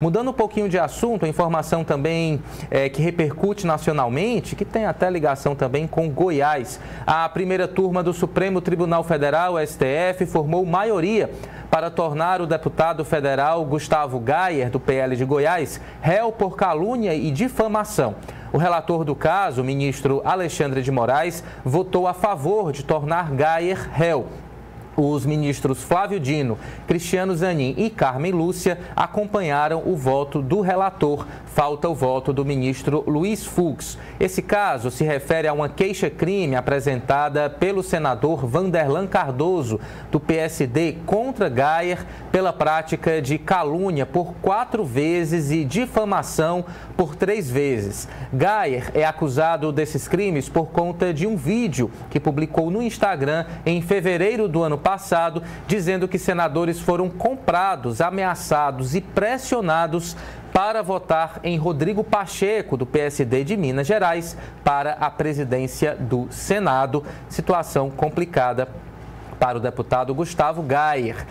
Mudando um pouquinho de assunto, informação também é, que repercute nacionalmente, que tem até ligação também com Goiás. A primeira turma do Supremo Tribunal Federal, STF, formou maioria para tornar o deputado federal Gustavo Gayer, do PL de Goiás, réu por calúnia e difamação. O relator do caso, o ministro Alexandre de Moraes, votou a favor de tornar Gayer réu os ministros Flávio Dino, Cristiano Zanin e Carmen Lúcia acompanharam o voto do relator. Falta o voto do ministro Luiz Fux. Esse caso se refere a uma queixa-crime apresentada pelo senador Vanderlan Cardoso, do PSD, contra Gayer pela prática de calúnia por quatro vezes e difamação por três vezes. Gayer é acusado desses crimes por conta de um vídeo que publicou no Instagram em fevereiro do ano passado passado, dizendo que senadores foram comprados, ameaçados e pressionados para votar em Rodrigo Pacheco, do PSD de Minas Gerais, para a presidência do Senado. Situação complicada para o deputado Gustavo Gayer.